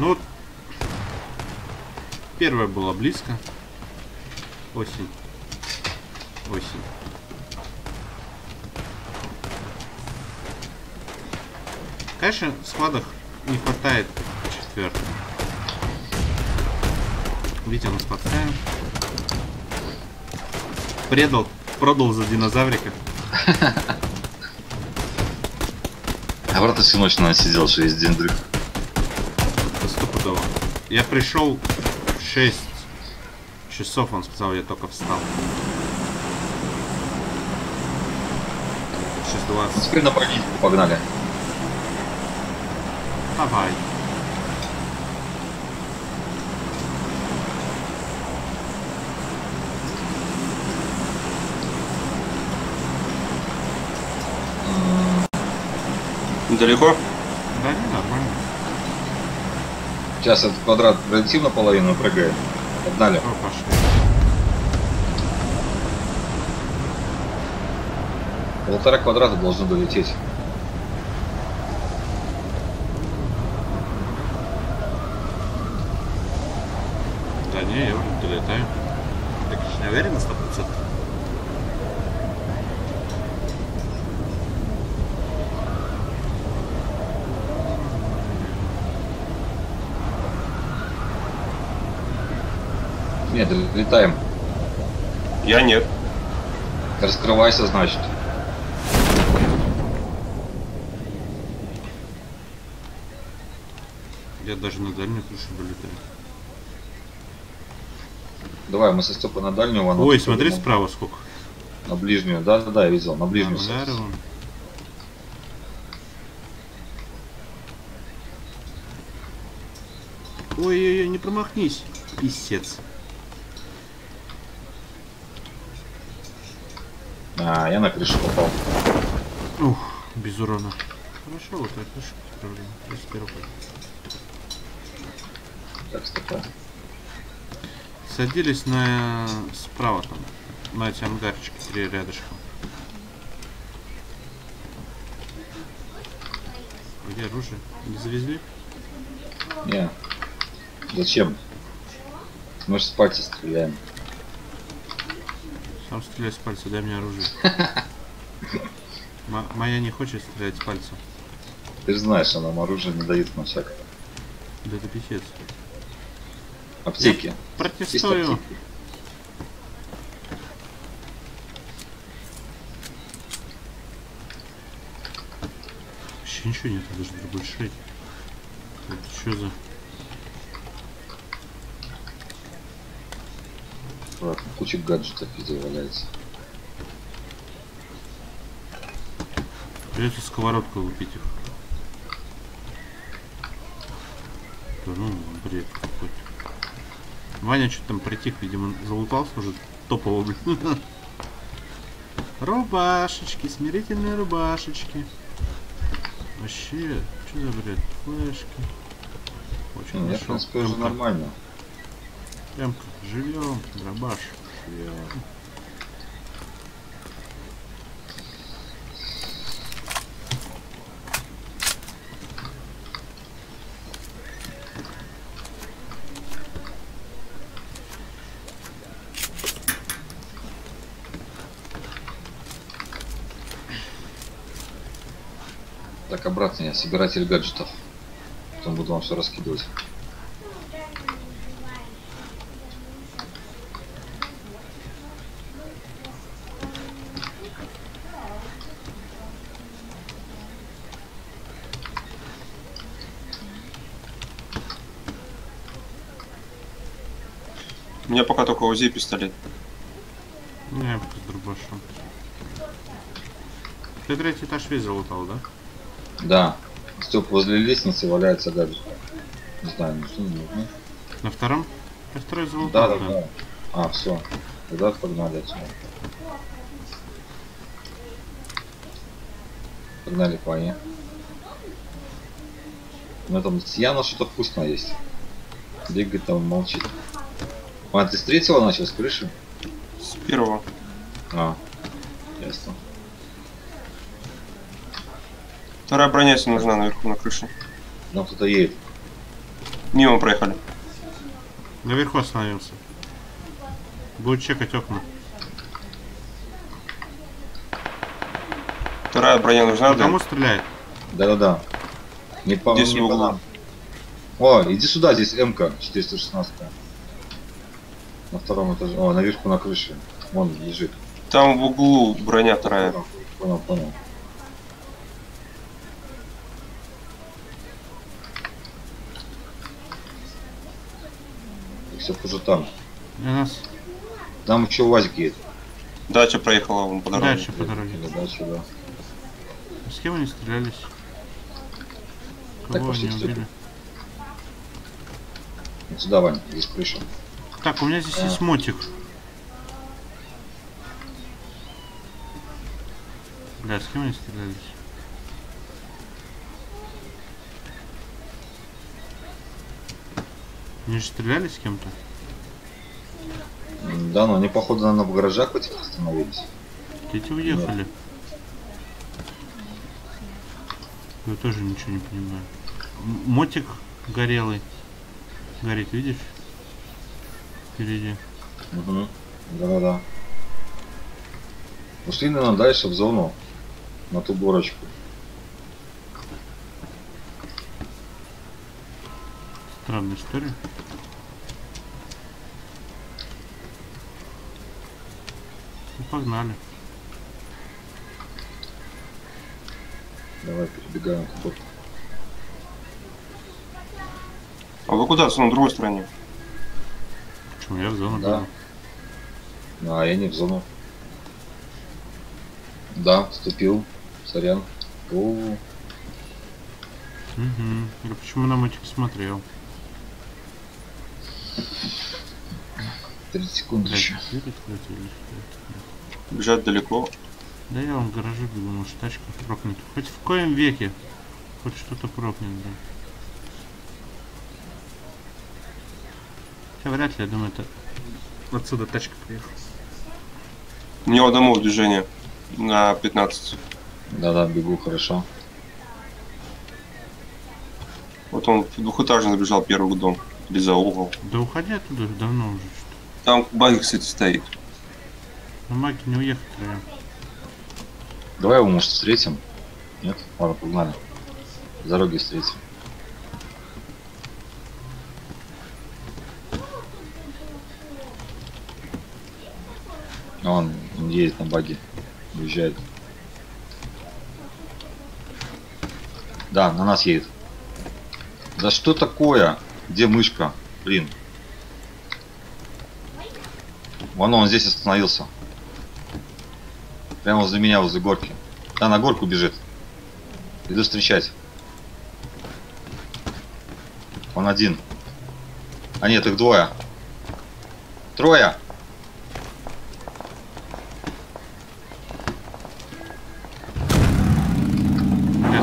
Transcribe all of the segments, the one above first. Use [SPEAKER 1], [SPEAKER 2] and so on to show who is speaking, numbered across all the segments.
[SPEAKER 1] Ну вот, первая была близко. Осень. Осень. Конечно, в складах не хватает четвертого. Видите, у нас подставим. Предал, продал за динозаврика.
[SPEAKER 2] Обратно всю ночь наверное, сидел, что есть день дрых.
[SPEAKER 1] Это стопудово. Я пришел в 6 часов, он сказал, я только встал. 6.20.
[SPEAKER 2] Теперь на политику погнали.
[SPEAKER 1] Давай.
[SPEAKER 3] Далеко?
[SPEAKER 1] Да не, нормально.
[SPEAKER 2] Сейчас этот квадрат пролетим наполовину и прыгаем. Погнали.
[SPEAKER 1] Пошли.
[SPEAKER 2] Полтора квадрата должны долететь.
[SPEAKER 1] Да не, я уже долетаю. Так не уверен на 100%?
[SPEAKER 2] Нет, летаем.
[SPEAKER 3] Я нет.
[SPEAKER 2] Раскрывайся, значит.
[SPEAKER 1] Я даже на дальнюю крышу долетаю.
[SPEAKER 2] Давай, мы со Степой на дальнюю ванну.
[SPEAKER 1] Ой, смотри справа сколько.
[SPEAKER 2] На ближнюю. Да, да, да, я видел. На ближнюю.
[SPEAKER 1] Вон. Ой-ой-ой, не промахнись. Писец.
[SPEAKER 2] А, я на крышу попал.
[SPEAKER 1] Ух, без урона. Хорошо, вот так хорошо. Проблема. Плюс первый.
[SPEAKER 2] Так, Степа.
[SPEAKER 1] Садились на справа там. На эти ангарчики три рядышком. Где оружие? Не завезли?
[SPEAKER 2] Не. Зачем? Мы же с пальца стреляем.
[SPEAKER 1] Сам стреляй с пальца, дай мне оружие. М- моя не хочет стрелять с пальца.
[SPEAKER 2] Ты же знаешь, что нам оружие не дают на шаг.
[SPEAKER 1] Да это писец.
[SPEAKER 2] Аптеки.
[SPEAKER 1] Я протестую.
[SPEAKER 2] аптеки.
[SPEAKER 1] Вообще ничего нет, даже другой шейк. Это что за...
[SPEAKER 2] Ладно, куча гаджетов везде валяется.
[SPEAKER 1] Придется сковородку купить их. Ну, бред какой-то. Ваня что-то там притих, видимо, залутался уже топово, блин. Рубашечки, смирительные рубашечки. Вообще, что за бред? Флешки. Очень
[SPEAKER 2] Не, я, в
[SPEAKER 1] хорошо.
[SPEAKER 2] принципе, уже
[SPEAKER 1] Прям
[SPEAKER 2] нормально.
[SPEAKER 1] Как живем, дробаш. Живем.
[SPEAKER 2] Так, обратно я собиратель гаджетов. Потом буду вам все раскидывать.
[SPEAKER 3] Пока только УЗИ и пистолет.
[SPEAKER 1] Не, с дробашом. Ты третий этаж весь залутал, да?
[SPEAKER 2] Да. Степ, возле лестницы валяется гаджет. Не знаю, ну что нужно.
[SPEAKER 1] На втором? Я второй
[SPEAKER 2] Да,
[SPEAKER 1] залутал,
[SPEAKER 2] да, да. А, все. Тогда погнали отсюда. Погнали, парни. Ну там явно что-то вкусное есть. Бегает там, молчит. А, ты с третьего начал, с крыши?
[SPEAKER 3] С первого.
[SPEAKER 2] А, ясно.
[SPEAKER 3] Вторая броня, если нужна наверху на крыше.
[SPEAKER 2] Нам кто-то едет.
[SPEAKER 3] Мимо проехали.
[SPEAKER 1] Наверху остановился. Будет чекать окна.
[SPEAKER 3] Вторая броня нужна, да?
[SPEAKER 1] Кому стреляет?
[SPEAKER 2] Да-да-да. Не по,
[SPEAKER 3] Здесь
[SPEAKER 2] не по нам. О, иди сюда, здесь МК 416. На втором этаже. О, наверху на крыше. Вон лежит.
[SPEAKER 3] Там в углу броня вторая.
[SPEAKER 2] Понял, понял. Все уже там.
[SPEAKER 1] Нас
[SPEAKER 2] Там еще УАЗик едет.
[SPEAKER 3] Дача проехала вон по дороге.
[SPEAKER 1] дальше по дороге.
[SPEAKER 2] Или дальше, да.
[SPEAKER 1] С кем они стрелялись?
[SPEAKER 2] Так,
[SPEAKER 1] Кого
[SPEAKER 2] пошли
[SPEAKER 1] они убили?
[SPEAKER 2] Вот сюда, Вань, здесь крыша.
[SPEAKER 1] Так, у меня здесь есть мотик. Бля, с кем они стрелялись? Они же стрелялись с кем-то?
[SPEAKER 2] Да, но они, походу, наверное, в гаражах этих остановились.
[SPEAKER 1] Эти уехали. Я тоже ничего не понимаю. М- Мотик горелый. Горит, видишь? Впереди.
[SPEAKER 2] Угу. Да-да-да. Ушли, наверное, дальше в зону. На ту горочку.
[SPEAKER 1] Странная история. Ну, погнали.
[SPEAKER 2] Давай перебегаем к.
[SPEAKER 3] А вы куда? На другой стороне.
[SPEAKER 1] Почему я в зону
[SPEAKER 2] Да.
[SPEAKER 1] был?
[SPEAKER 2] Ну, а я не в зону. Да, вступил. Сорян. О,
[SPEAKER 1] Угу. Я почему на мотик смотрел?
[SPEAKER 2] 30 секунд
[SPEAKER 1] Блядь,
[SPEAKER 2] еще.
[SPEAKER 3] Бежать далеко.
[SPEAKER 1] Да я вам в гараже бегу, может тачка прокнет. Хоть в коем веке. Хоть что-то прокнет, да. Хотя вряд ли, я думаю, это отсюда тачка приехала.
[SPEAKER 3] У него домов движение на 15.
[SPEAKER 2] Да-да, бегу хорошо.
[SPEAKER 3] Вот он в двухэтажный забежал первый дом. Или за угол.
[SPEAKER 1] Да уходи оттуда давно уже что.
[SPEAKER 3] Там баги, кстати, стоит.
[SPEAKER 1] На маге не уехать реально.
[SPEAKER 2] Давай его, может, встретим? Нет? Ладно, погнали. С дороги встретим. А Он, он едет на баге. Уезжает. Да, на нас едет. Да что такое? Где мышка? Блин. Вон он здесь остановился. Прямо возле меня, возле горки. Да, на горку бежит. Иду встречать. Он один. А нет, их двое. Трое.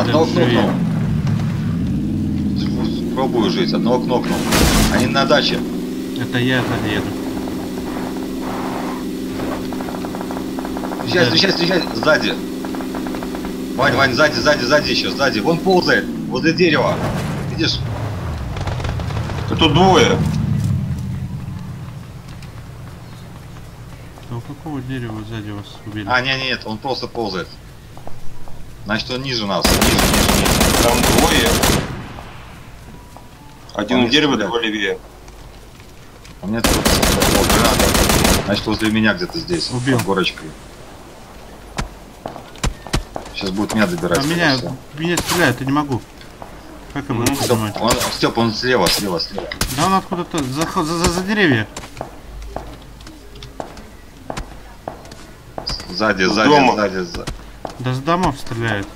[SPEAKER 2] Кнопнул. Пробую жить, одного кнопнул. Они на даче.
[SPEAKER 1] Это я сзади еду.
[SPEAKER 2] Встречай,
[SPEAKER 1] Да.
[SPEAKER 2] встречай, встречай, сзади. Вань, Вань, сзади, сзади, сзади еще, сзади. Вон ползает, возле дерева. Видишь?
[SPEAKER 3] Да тут двое.
[SPEAKER 1] А у какого дерева сзади вас убили?
[SPEAKER 2] А, не, нет, он просто ползает. Значит, он ниже нас. Ниже, ниже, ниже.
[SPEAKER 3] Там двое. Один у дерева, другой левее.
[SPEAKER 2] А мне тут граната. Значит, возле меня где-то здесь.
[SPEAKER 1] Убил.
[SPEAKER 2] Горочкой. Сейчас будет меня добирать.
[SPEAKER 1] а меня, меня стреляют, я не могу. Как его.
[SPEAKER 2] Степ, он, Степ, он слева, слева, слева.
[SPEAKER 1] Да он откуда-то за, за, за, за деревья.
[SPEAKER 2] Сзади, сзади,
[SPEAKER 3] дома.
[SPEAKER 2] сзади, сзади.
[SPEAKER 1] Да с домов стреляет.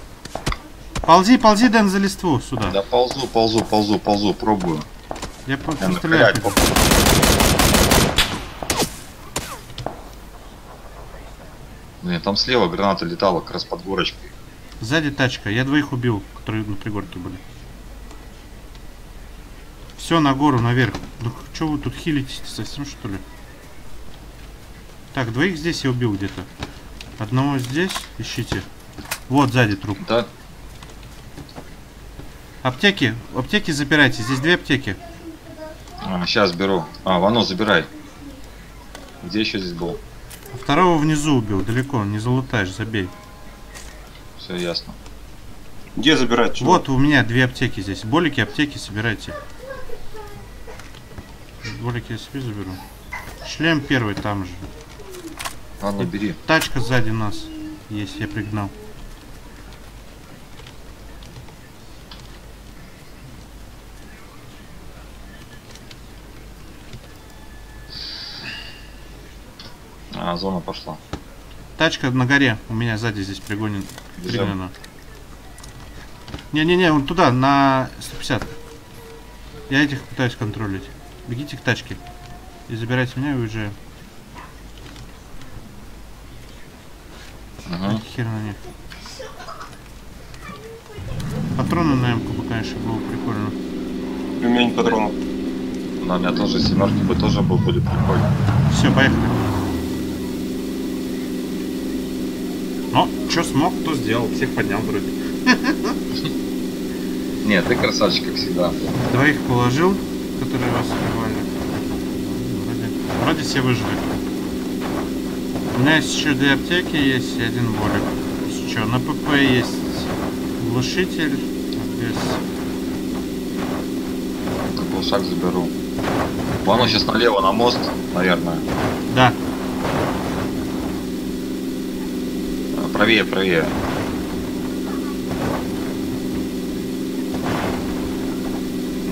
[SPEAKER 1] Ползи, ползи, Дэн, за листву сюда.
[SPEAKER 2] Да ползу, ползу, ползу, ползу, пробую.
[SPEAKER 1] Я стрелять.
[SPEAKER 2] нахрять попал. Блин, там слева граната летала как раз под горочкой.
[SPEAKER 1] Сзади тачка. Я двоих убил, которые на пригорке были. Все, на гору, наверх. Ну что вы тут хилитесь совсем что ли? Так, двоих здесь я убил где-то. Одного здесь, ищите. Вот сзади труп.
[SPEAKER 2] Да?
[SPEAKER 1] Аптеки, аптеки запирайте. Здесь две аптеки.
[SPEAKER 2] сейчас беру. А, Вано, забирай. Где еще здесь был?
[SPEAKER 1] Второго внизу убил, далеко, не залутаешь, забей.
[SPEAKER 2] Все ясно.
[SPEAKER 3] Где забирать? чего?
[SPEAKER 1] Вот у меня две аптеки здесь. Болики, аптеки собирайте. Болики я себе заберу. Шлем первый там же.
[SPEAKER 2] Ладно, бери.
[SPEAKER 1] Тачка сзади нас есть, я пригнал.
[SPEAKER 2] А, зона пошла.
[SPEAKER 1] Тачка на горе, у меня сзади здесь пригонен, пригнана. Не-не-не, вон туда, на 150. Я этих пытаюсь контролить. Бегите к тачке. И забирайте меня и уезжаем.
[SPEAKER 2] Угу.
[SPEAKER 1] Хер на них. Патроны на м бы, конечно, было прикольно.
[SPEAKER 3] У меня нет патронов.
[SPEAKER 2] На меня тоже семерки бы тоже был, были прикольно.
[SPEAKER 1] Все, поехали. Ну, что смог, то сделал. Всех поднял вроде.
[SPEAKER 2] Нет, ты красавчик, как всегда.
[SPEAKER 1] Двоих положил, которые вас убивали. Вроде, вроде все выжили. У меня есть еще две аптеки, есть и один болик. Что, на ПП есть глушитель.
[SPEAKER 2] Такой шаг заберу. Вано сейчас налево на мост, наверное.
[SPEAKER 1] Да,
[SPEAKER 2] А, Правее, правее.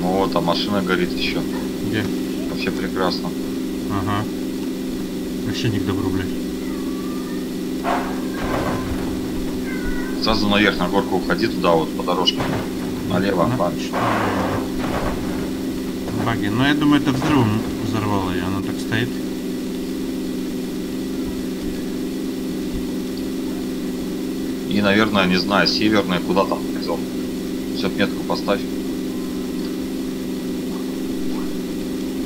[SPEAKER 2] Ну вот, а машина горит еще.
[SPEAKER 1] где?
[SPEAKER 2] Вообще прекрасно.
[SPEAKER 1] Ага. Вообще не к добру, блядь.
[SPEAKER 2] Сразу наверх на горку уходи туда вот по дорожке. Налево,
[SPEAKER 1] На-
[SPEAKER 2] банч.
[SPEAKER 1] Баги. Но я думаю, это взрывом взорвало ее, она так стоит.
[SPEAKER 2] И, наверное, не знаю, северная, куда там идем. Все, метку поставь.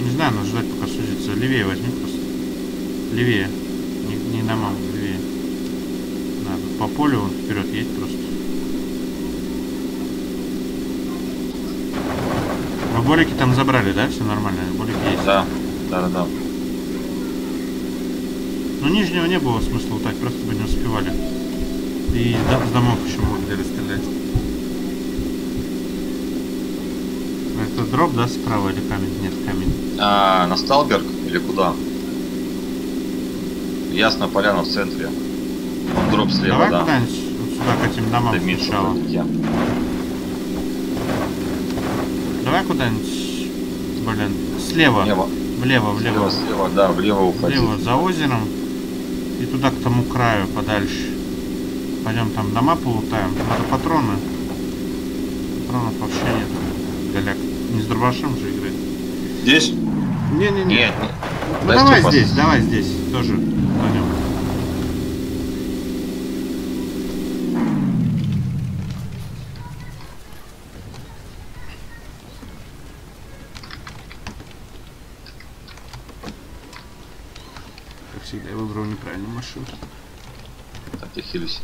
[SPEAKER 1] Не знаю, надо ждать, пока сузится. Левее возьми просто. Левее. Не, не на маму, левее. По полю вон вперед едь просто. Вы болики там забрали, да? Все нормально? Болики есть.
[SPEAKER 2] Да, да, да, да.
[SPEAKER 1] Ну нижнего не было смысла так, просто бы не успевали. И до- с домов еще могли стрелять. Это дроп, да, справа или камень? Нет, камень.
[SPEAKER 2] А, на Сталберг или куда? Ясно, поляна в центре. Дроп слева,
[SPEAKER 1] Давай
[SPEAKER 2] да.
[SPEAKER 1] куда-нибудь сюда к этим домам
[SPEAKER 2] Дымится
[SPEAKER 1] сначала.
[SPEAKER 2] вдалеке.
[SPEAKER 1] Давай куда-нибудь, блин, слева,
[SPEAKER 2] Влево,
[SPEAKER 1] влево, влево,
[SPEAKER 2] слева, слева, да, влево уходи.
[SPEAKER 1] влево, за озером и туда к тому краю подальше. Пойдем там дома полутаем. Надо патроны. Патронов вообще нет. Голяк. Не с дробашем же играть.
[SPEAKER 3] Здесь?
[SPEAKER 1] Не-не-не.
[SPEAKER 2] Нет,
[SPEAKER 1] Ну давай здесь, давай здесь. Тоже пойдем. Как всегда, я выбрал машину.
[SPEAKER 2] так, я хилюсь.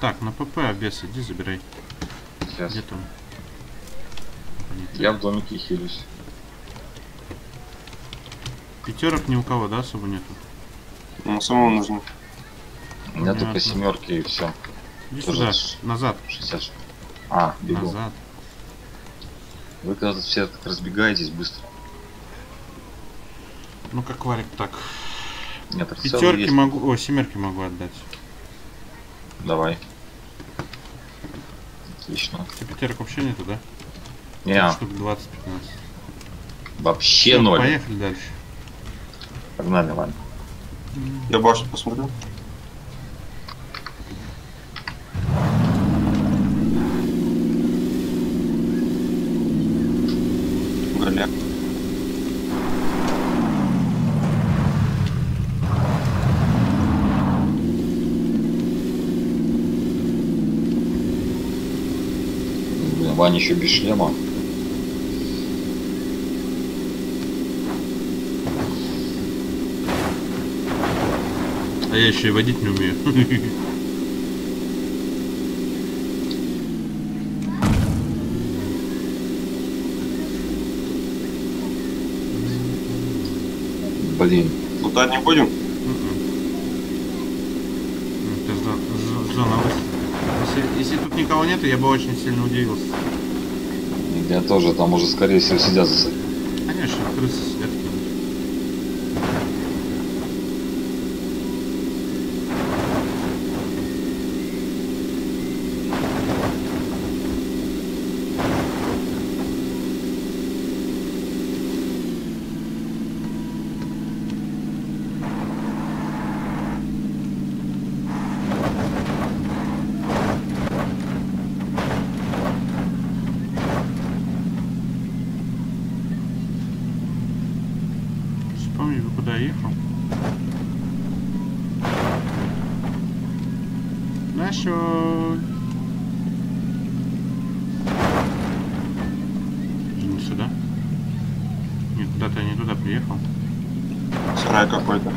[SPEAKER 1] Так, на ПП обвес, иди забирай.
[SPEAKER 2] Сейчас.
[SPEAKER 1] Где там? Понятно.
[SPEAKER 2] Я в домике хилюсь.
[SPEAKER 1] Пятерок ни у кого, да, особо нету?
[SPEAKER 3] Ну, самому нужно.
[SPEAKER 2] У меня
[SPEAKER 1] Понятно.
[SPEAKER 2] только семерки и все.
[SPEAKER 1] Иди
[SPEAKER 2] Тоже
[SPEAKER 1] сюда, назад,
[SPEAKER 2] 60. А, бегу.
[SPEAKER 1] назад.
[SPEAKER 2] Вы когда все так разбегаетесь быстро.
[SPEAKER 1] Ну как варик так.
[SPEAKER 2] Нет,
[SPEAKER 1] Пятерки
[SPEAKER 2] есть.
[SPEAKER 1] могу, о, семерки могу отдать.
[SPEAKER 2] Давай. Отлично.
[SPEAKER 1] Ты пятерок вообще нету, да?
[SPEAKER 2] Не,
[SPEAKER 1] Штук 20-15.
[SPEAKER 2] вообще ноль.
[SPEAKER 1] Поехали дальше.
[SPEAKER 2] Погнали, Вань.
[SPEAKER 3] Я башню посмотрю.
[SPEAKER 2] они еще без шлема.
[SPEAKER 1] А я еще и водить не умею.
[SPEAKER 2] Блин.
[SPEAKER 3] куда не будем?
[SPEAKER 1] Если, тут никого нет, я бы очень сильно удивился.
[SPEAKER 2] Я тоже там уже, скорее всего, сидят за
[SPEAKER 1] Конечно, крысы сидят. где-нибудь. Вспомни, вы куда ехал? Нашел. Не сюда? Нет, куда-то я не туда приехал.
[SPEAKER 3] Сарай какой-то.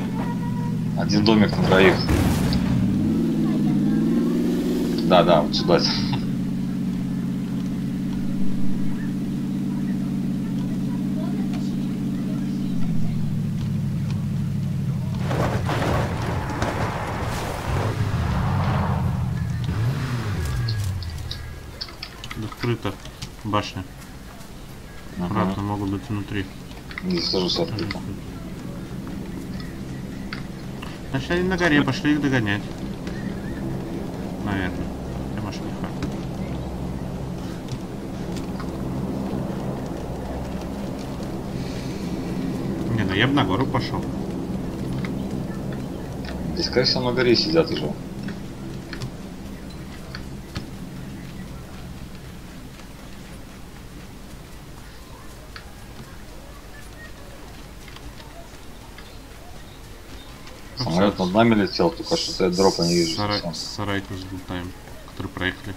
[SPEAKER 2] Один домик на троих. Да, да, вот сюда.
[SPEAKER 1] Тут Открыта башня.
[SPEAKER 2] Ага.
[SPEAKER 1] Могут быть внутри.
[SPEAKER 2] Здесь тоже все открыто.
[SPEAKER 1] Значит, они на горе, пошли их догонять. Наверное. Я может не факт. Не, ну я бы на гору пошел.
[SPEAKER 2] Здесь, скорее всего, на горе сидят уже. Самолет над нами летел, только что-то я дропа не вижу.
[SPEAKER 1] Сарай, сарайку сболтаем, который проехали.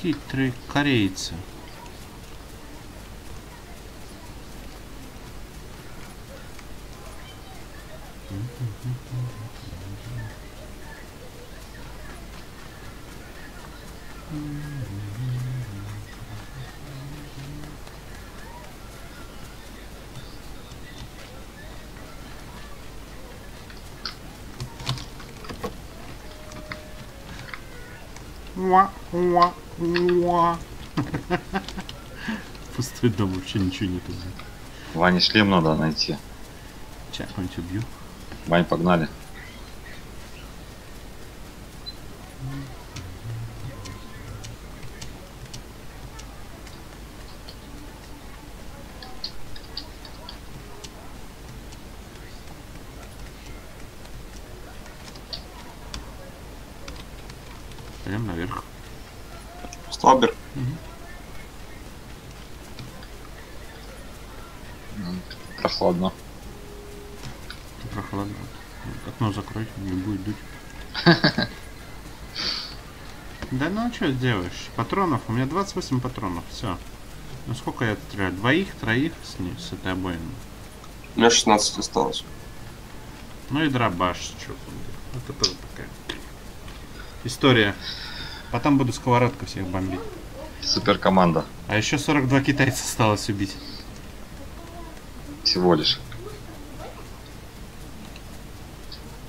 [SPEAKER 1] Хитрые корейцы. Уа, уа. Пустой дом, вообще ничего нету.
[SPEAKER 2] Ване шлем надо найти.
[SPEAKER 1] Сейчас какой-нибудь убью.
[SPEAKER 2] Вань, погнали.
[SPEAKER 1] Пойдем наверх.
[SPEAKER 3] Сталбер.
[SPEAKER 2] Прохладно.
[SPEAKER 1] Тут прохладно. Окно закрой, не будет дуть. Да ну что сделаешь? Патронов, у меня 28 патронов, все. Ну сколько я стреляю? Двоих, троих с, ней, с этой обоиной.
[SPEAKER 3] У меня 16 осталось.
[SPEAKER 1] Ну и дробаш, что Это тоже такая история. Потом буду сковородку всех бомбить.
[SPEAKER 2] Супер команда.
[SPEAKER 1] А еще 42 китайца осталось убить.
[SPEAKER 2] Всего лишь.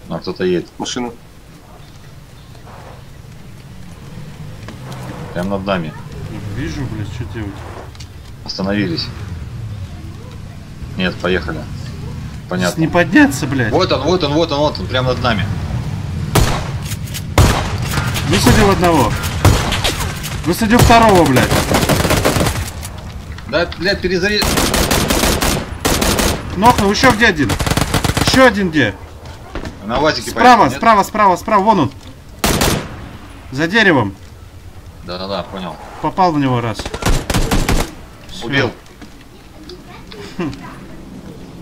[SPEAKER 2] А кто-то едет.
[SPEAKER 3] Машина.
[SPEAKER 2] Прям над нами.
[SPEAKER 1] Я Вижу, блядь, что делать.
[SPEAKER 2] Остановились. Нет, поехали. Понятно.
[SPEAKER 1] Не подняться, блядь.
[SPEAKER 2] Вот он, вот он, вот он, вот он, прям над нами.
[SPEAKER 1] Высадил одного. Высадил второго, блядь.
[SPEAKER 2] Да, блядь, перезаряд...
[SPEAKER 1] Нохнул, еще где один? Еще один где?
[SPEAKER 2] На вазике
[SPEAKER 1] Справа,
[SPEAKER 2] поехал,
[SPEAKER 1] справа, справа, справа, вон он. За деревом.
[SPEAKER 2] Да-да-да, понял.
[SPEAKER 1] Попал в него раз. Всё.
[SPEAKER 2] Убил.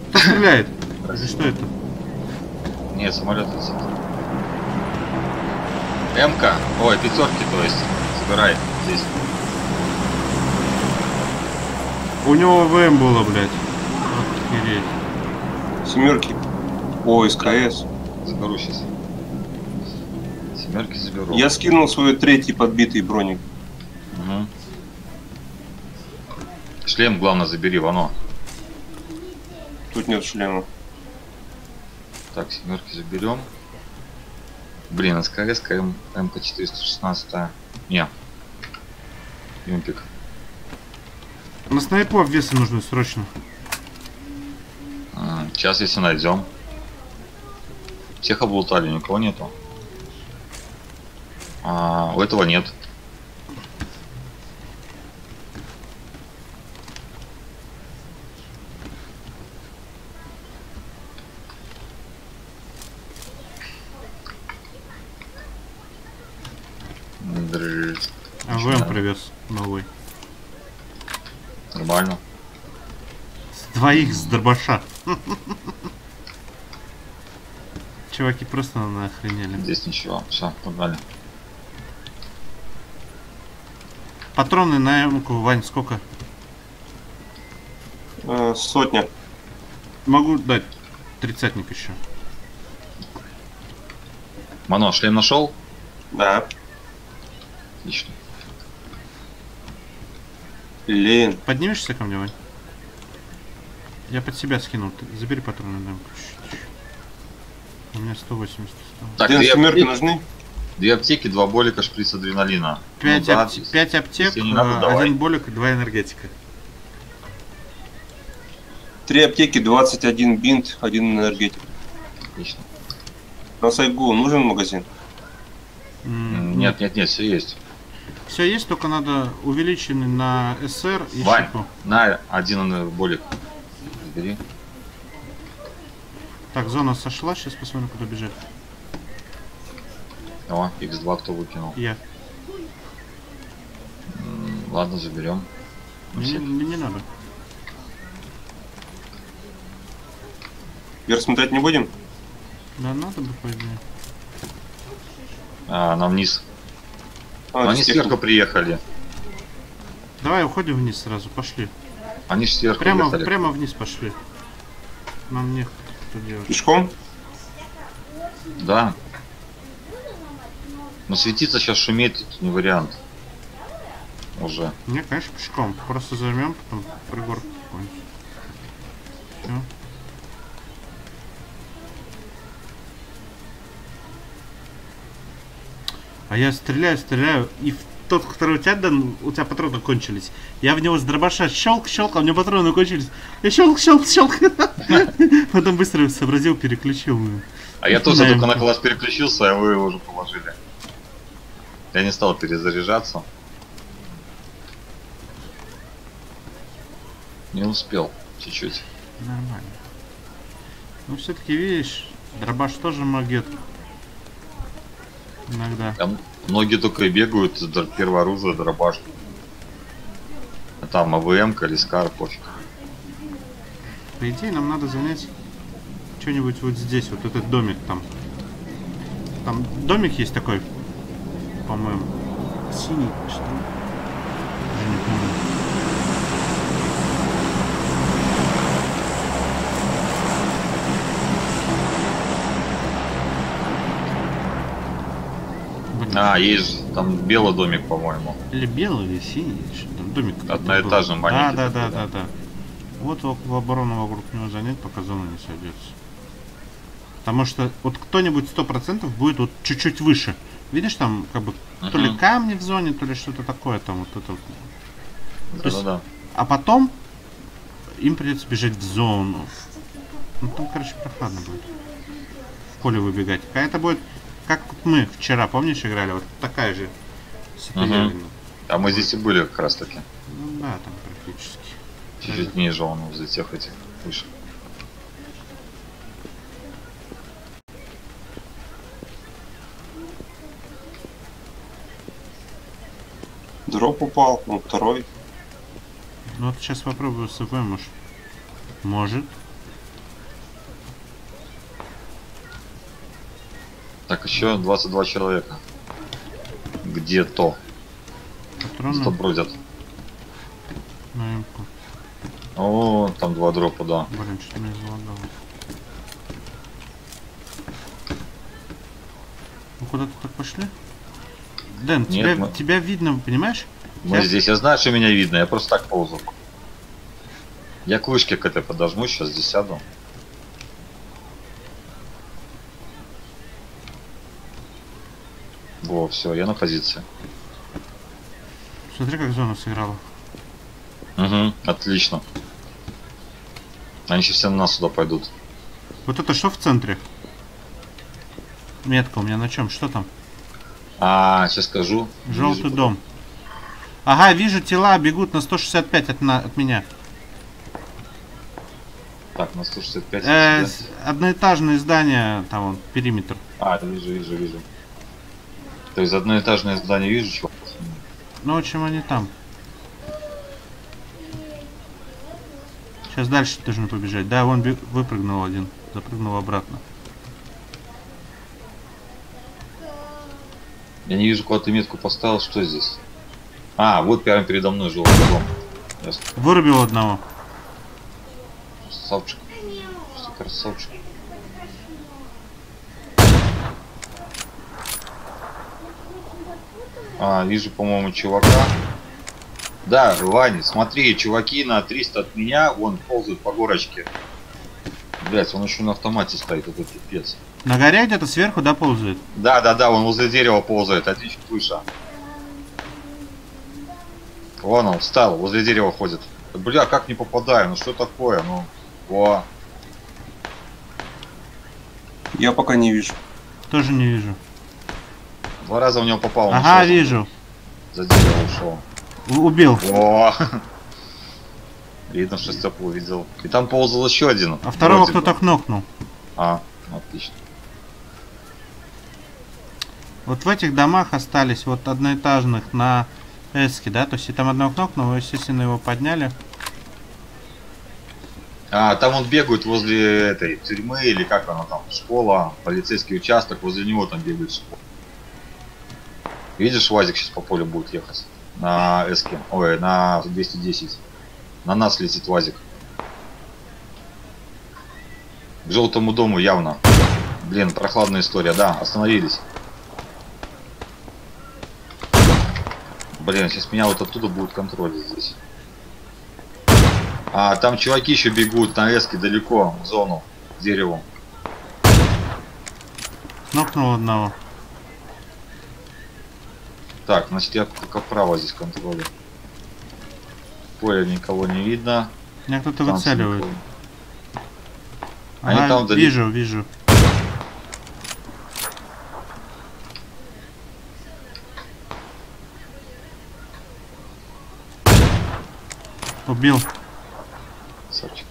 [SPEAKER 1] Кто стреляет? Что это?
[SPEAKER 2] Нет, самолет. МК. Ой, пятерки, то есть. Собирай здесь.
[SPEAKER 1] У него ВМ было, блядь. Охереть.
[SPEAKER 3] Семерки. О, СКС.
[SPEAKER 2] Заберу сейчас. Семерки заберу.
[SPEAKER 3] Я скинул свой третий подбитый броник.
[SPEAKER 2] Мгм. Шлем, главное, забери, вано.
[SPEAKER 3] Тут нет шлема.
[SPEAKER 2] Так, семерки заберем. Блин, СКС, КМ, МК-416. Не. Юмпик.
[SPEAKER 1] На снайпу обвесы нужны срочно.
[SPEAKER 2] М, Сейчас, если найдем. Всех облутали, никого нету. А, у этого нет. Дрррр.
[SPEAKER 1] АВМ
[SPEAKER 2] Ничего.
[SPEAKER 1] привез новый.
[SPEAKER 2] Нормально.
[SPEAKER 1] С двоих с дробаша. Чуваки просто на охренели.
[SPEAKER 2] Здесь ничего. Все, погнали.
[SPEAKER 1] Патроны на М-ку, Вань, сколько?
[SPEAKER 3] Э, сотня.
[SPEAKER 1] Могу дать тридцатник еще.
[SPEAKER 2] Мано, шлем нашел?
[SPEAKER 3] Да.
[SPEAKER 2] Отлично.
[SPEAKER 3] Лен.
[SPEAKER 1] Поднимешься ко мне, Вань? Я под себя скинул. Ты забери патроны чуть-чуть. У меня 180 осталось.
[SPEAKER 2] Так, две
[SPEAKER 3] семерки
[SPEAKER 2] аптеки,
[SPEAKER 3] нужны?
[SPEAKER 2] две аптеки, два болика, шприц адреналина.
[SPEAKER 1] Пять,
[SPEAKER 2] Ну да,
[SPEAKER 1] апте- пять аптек,
[SPEAKER 2] не надо,
[SPEAKER 1] э,
[SPEAKER 2] давай.
[SPEAKER 1] один болик и два энергетика.
[SPEAKER 3] Три аптеки, 21 бинт, один энергетик.
[SPEAKER 2] Отлично.
[SPEAKER 3] На Сайгу нужен магазин?
[SPEAKER 2] М, Нет, нет, нет, все есть.
[SPEAKER 1] Все есть, только надо увеличенный на СР и
[SPEAKER 2] Вань,
[SPEAKER 1] щиту.
[SPEAKER 2] на один э, болик. Забери.
[SPEAKER 1] Так, зона сошла, сейчас посмотрим, куда бежать.
[SPEAKER 2] О, X2 кто выкинул.
[SPEAKER 1] Я.
[SPEAKER 2] М, Ладно, заберем.
[SPEAKER 1] Мне, мне не надо.
[SPEAKER 3] Вверх смотреть не будем?
[SPEAKER 1] Да надо бы, по идее.
[SPEAKER 2] А, нам вниз.
[SPEAKER 3] А,
[SPEAKER 2] Но они сверху приехали.
[SPEAKER 1] Давай уходим вниз сразу, пошли.
[SPEAKER 2] Они же сверху
[SPEAKER 1] Прямо, прямо вниз пошли. Нам не что делать.
[SPEAKER 3] Пешком?
[SPEAKER 2] Да. Но светиться сейчас шуметь тут не вариант. Уже.
[SPEAKER 1] Не, конечно, пешком. Просто займем, потом пригорку. А я стреляю, стреляю, и в тот, который у тебя дан, у тебя патроны кончились. Я в него с дробаша щелк, щелк, а у меня патроны кончились. Я щелк, щелк, щелк. Потом быстро сообразил, переключил.
[SPEAKER 2] А я тоже только на класс переключился, а вы его уже положили. Я не стал перезаряжаться. Не успел. Чуть-чуть.
[SPEAKER 1] Нормально. Ну, все-таки, видишь, дробаш тоже могет. Иногда.
[SPEAKER 2] Там многие только и бегают, первое оружие дробаш. А там АВМ, Калискар, пофиг.
[SPEAKER 1] По идее, нам надо занять что-нибудь вот здесь, вот этот домик там. Там домик есть такой, по-моему. Синий, что ли? Я не помню. Блин,
[SPEAKER 2] А, есть там белый домик, по-моему.
[SPEAKER 1] Или белый, или синий, там домик.
[SPEAKER 2] Одноэтажный.
[SPEAKER 1] Да,
[SPEAKER 2] маленький
[SPEAKER 1] да, да,
[SPEAKER 2] такой,
[SPEAKER 1] да, да. Вот около обороны вокруг него занять, пока зона не сойдется. Потому что вот кто-нибудь сто процентов будет вот чуть-чуть выше. Видишь, там как бы то ли камни в зоне, то ли что-то такое там вот это. вот. То есть-
[SPEAKER 2] Да-да-да.
[SPEAKER 1] А потом им придется бежать в зону. Ну там, короче, прохладно будет. В поле выбегать. А это будет, как вот мы вчера, помнишь, играли? Вот такая же сопелевина.
[SPEAKER 2] А мы здесь и были как раз таки.
[SPEAKER 1] Ну да, там практически.
[SPEAKER 2] Чуть-чуть ниже он возле тех этих выше.
[SPEAKER 3] Дроп упал, ну второй.
[SPEAKER 1] Ну вот сейчас попробую с может. Может.
[SPEAKER 2] Так, еще 22 человека. Где-то. Что бродят.
[SPEAKER 1] на М-ку.
[SPEAKER 2] О, там два дропа, да.
[SPEAKER 1] Блин, что меня залагало. Мы куда-то так пошли? Дэн,
[SPEAKER 2] Нет,
[SPEAKER 1] тебя,
[SPEAKER 2] мы-
[SPEAKER 1] тебя видно, понимаешь?
[SPEAKER 2] Мы
[SPEAKER 1] Я-
[SPEAKER 2] здесь, я знаю, что меня видно, я просто так ползу. Я к вышке к этой подожму, сейчас здесь сяду. Во, все, я на позиции.
[SPEAKER 1] Смотри, как зона сыграла.
[SPEAKER 2] Угу, отлично. Они сейчас все на нас сюда пойдут.
[SPEAKER 1] Вот это что в центре? Метка у меня на чем? Что там?
[SPEAKER 2] А, сейчас скажу.
[SPEAKER 1] Желтый
[SPEAKER 2] Вижу.
[SPEAKER 1] дом. Ага, вижу тела бегут на 165 от, на- от меня.
[SPEAKER 2] Так, на 165.
[SPEAKER 1] Э, одноэтажное здание, там вон, периметр.
[SPEAKER 2] А, вижу, вижу, вижу. То есть одноэтажное здание вижу, чувак.
[SPEAKER 1] Ну, общем, они там. Сейчас дальше должны побежать. Да, вон выпрыгнул один. Запрыгнул обратно.
[SPEAKER 2] Я не вижу, куда ты метку поставил, что здесь? А, вот прямо передо мной. Ясно.
[SPEAKER 1] Вырубил одного.
[SPEAKER 2] Красавчик. Красавчик. А, вижу, по-моему, чувака. Да, Ваня, смотри, чуваки на 300 от меня, вон, ползают по горочке. Блять, он еще на автомате стоит, это пипец.
[SPEAKER 1] На горе где-то сверху, да, ползает?
[SPEAKER 2] Да, да, да, он возле дерева ползает, отлично выше. Вон он встал, возле дерева ходит. Бля, как не попадаю, ну что такое, ну. О,
[SPEAKER 3] Я пока не вижу.
[SPEAKER 1] Тоже не вижу.
[SPEAKER 2] Два раза в него попал.
[SPEAKER 1] Ага,
[SPEAKER 2] ушел.
[SPEAKER 1] вижу.
[SPEAKER 2] За дерево ушел.
[SPEAKER 1] Убил.
[SPEAKER 2] О! Видно, что Степа увидел. И там ползал еще один.
[SPEAKER 1] А второго кто-то кнокнул.
[SPEAKER 2] А, отлично.
[SPEAKER 1] Вот в этих домах остались, вот одноэтажных, на эске, да? То есть и там одного кнопного, естественно, его подняли.
[SPEAKER 2] А, там он бегает возле этой тюрьмы, или как она там, школа, полицейский участок, возле него там бегает школа. Видишь, Вазик сейчас по полю будет ехать. На эске. Ой, на 210. На нас летит Вазик. К желтому дому явно. Блин, прохладная история, да, остановились. Блин, сейчас меня вот оттуда будут контролить здесь. А, там чуваки еще бегут на эске далеко, в зону, к дереву.
[SPEAKER 1] Кнопнул одного.
[SPEAKER 2] Так, значит я только вправо здесь контролю. Поле никого не видно.
[SPEAKER 1] Меня кто-то выцеливает.
[SPEAKER 2] никого. Они
[SPEAKER 1] Ага,
[SPEAKER 2] там
[SPEAKER 1] вижу, вижу. Убил.
[SPEAKER 2] Красавчик.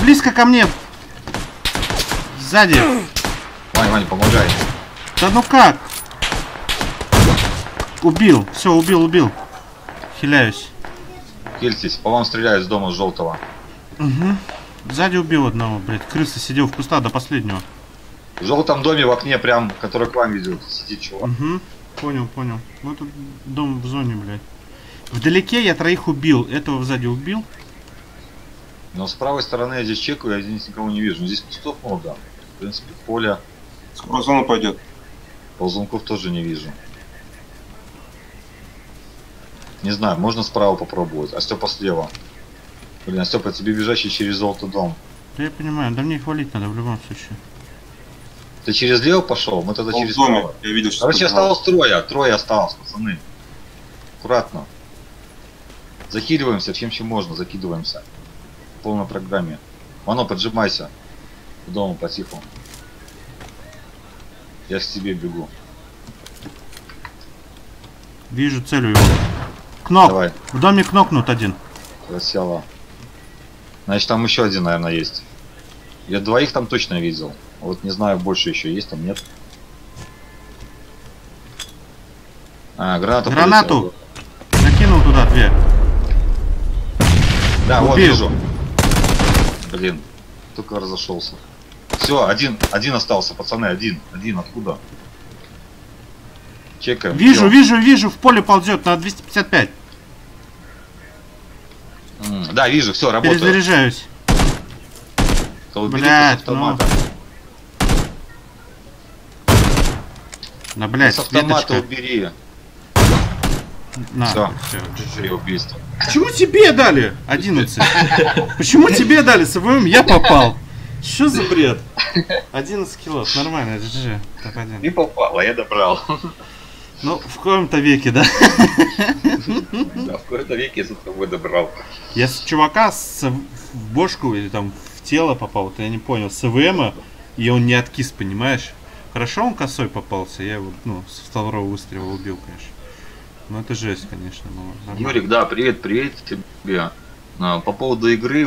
[SPEAKER 1] Близко ко мне. Сзади.
[SPEAKER 2] Вань, Вань, помогай.
[SPEAKER 1] Да ну как? Убил. Все, убил, убил. Хиляюсь.
[SPEAKER 2] Хильтесь, по вам стреляют с дома с желтого.
[SPEAKER 1] Угу. Сзади убил одного, блядь. Крыса сидел в кустах до последнего.
[SPEAKER 2] В желтом доме в окне прям, который к вам ведет, сидит чувак.
[SPEAKER 1] Угу. Понял, понял. Вот тут дом в зоне, блядь. Вдалеке я троих убил. Этого сзади убил.
[SPEAKER 2] Но с правой стороны я здесь чекаю, я здесь никого не вижу. Но здесь кустов много. В принципе, поля.
[SPEAKER 3] Скоро зона пойдет.
[SPEAKER 2] Ползунков тоже не вижу. Не знаю, можно справа попробовать, а Степа слева. Блин, а Степа тебе бежащий через желтый дом.
[SPEAKER 1] Да я понимаю, да мне их валить надо в любом случае.
[SPEAKER 2] Ты через лево пошел, мы тогда
[SPEAKER 3] Он
[SPEAKER 2] через
[SPEAKER 3] доме.
[SPEAKER 2] право.
[SPEAKER 3] Я видел, что
[SPEAKER 2] Короче, осталось трое, трое осталось, пацаны. Аккуратно. Захиливаемся всем, чем можно, закидываемся. В полной программе. Мано, поджимайся. К дому потиху. Я к тебе бегу.
[SPEAKER 1] Вижу, целью его. Кнок.
[SPEAKER 2] Давай,
[SPEAKER 1] В доме кнокнут один.
[SPEAKER 2] красиво. Значит, там еще один, наверное, есть. Я двоих там точно видел. Вот не знаю, больше еще есть там, нет. А, граната
[SPEAKER 1] Гранату!
[SPEAKER 2] полетела.
[SPEAKER 1] Накинул туда две.
[SPEAKER 2] Да, вот
[SPEAKER 1] Убил.
[SPEAKER 2] вижу. Блин, только разошелся. Все, один, один остался, пацаны, один. Один, откуда? Чекаем.
[SPEAKER 1] Вижу,
[SPEAKER 2] делаем.
[SPEAKER 1] вижу, вижу, в поле ползет на 255.
[SPEAKER 2] Mm, да, вижу, все, работает.
[SPEAKER 1] Перезаряжаюсь.
[SPEAKER 2] Колыбели
[SPEAKER 1] блядь,
[SPEAKER 2] ну. автомата. Ну...
[SPEAKER 1] На блять,
[SPEAKER 2] с автомата убери.
[SPEAKER 1] На, все,
[SPEAKER 2] все, убийство.
[SPEAKER 1] Почему тебе дали 11? Почему тебе дали с СВМ? Я попал. Что за бред? 11 килов, нормально, GG, топ-1.
[SPEAKER 2] Не попал, а я добрал.
[SPEAKER 1] Ну, в коем-то веке, да?
[SPEAKER 2] Да, в какой-то веке я за тобой добрал.
[SPEAKER 1] Я с чувака с, в бошку или там в тело попал, вот я не понял, с ИВМа, и он не откис, понимаешь? Хорошо он косой попался, я его, ну, с второго выстрела убил, конечно. Ну это жесть, конечно, но нормально.
[SPEAKER 2] Юрик, да, привет, привет тебе. А, По поводу игры,